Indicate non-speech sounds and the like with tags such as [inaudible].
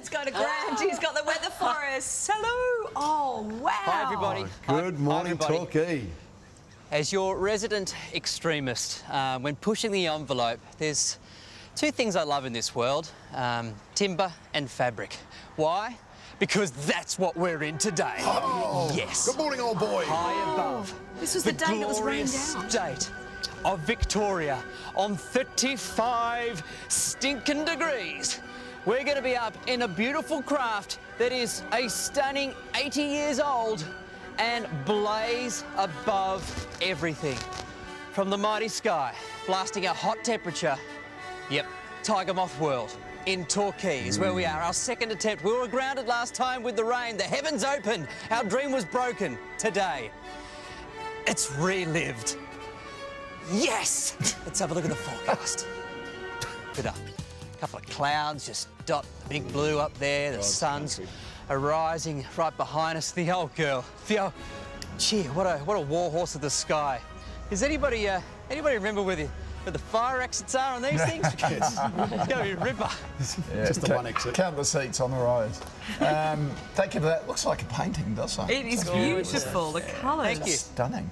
Let's go to Grant. He's got the weather for [gasps] us. Hello. Oh, wow. Hi, everybody. Good Hi- morning, hi, everybody. Torquay. As your resident extremist, uh, when pushing the envelope, there's two things I love in this world um, timber and fabric. Why? Because that's what we're in today. yes. Good morning, old boy. High above. This was the day that was rained glorious out. State of Victoria on 35 stinking degrees. We're going to be up in a beautiful craft that is a stunning 80 years old and blaze above everything. From the mighty sky, blasting a hot temperature. Yep, Tiger Moth World in Torquay is where we are. Our second attempt. We were grounded last time with the rain. The heavens opened. Our dream was broken. Today, it's relived. Yes! Let's have a look at the forecast. Bit up. A couple of clouds just dot the big blue up there. The sun's arising right behind us. The old girl. The old... Gee, what a what a war horse of the sky. Does anybody uh, anybody remember where the where the fire exits are on these things? [laughs] Because it's going to be a ripper. Just the one exit. Count the seats on the road. Um, thank you for that. Looks like a painting, doesn't it? It is beautiful, the colours. Thank you. Stunning.